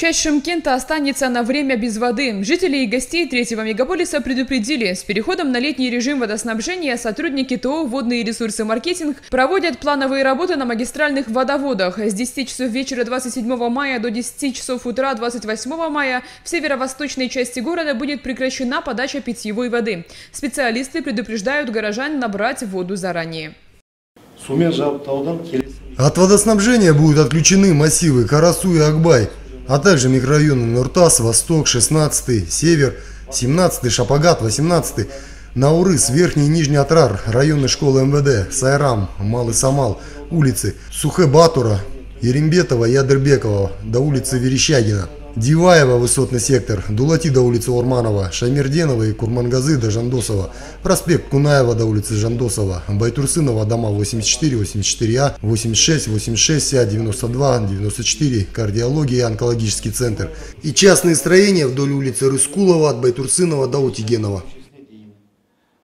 Часть Шимкента останется на время без воды. Жители и гостей третьего мегаполиса предупредили, с переходом на летний режим водоснабжения сотрудники ТО «Водные ресурсы маркетинг» проводят плановые работы на магистральных водоводах. С 10 часов вечера 27 мая до 10 часов утра 28 мая в северо-восточной части города будет прекращена подача питьевой воды. Специалисты предупреждают горожан набрать воду заранее. От водоснабжения будут отключены массивы Карасу и Акбай, а также микрорайоны Нуртас, Восток, 16, Север, 17, Шапагат, 18, Наурыс, Верхний и Нижний Атрар, районы школы МВД, Сайрам, Малый Самал, улицы Сухэ-Батура, Ерембетова и Адербекова до улицы Верещагина. Диваева, высотный сектор, Дулати до улицы Урманова, Шаймерденова и Курмангазы до Жандосова, проспект Кунаева до улицы Жандосова, Байтурсынова, дома 84, 84А, 86, 86А, 92, 94, кардиология и онкологический центр. И частные строения вдоль улицы Рыскулова от Байтурсынова до Утигенова.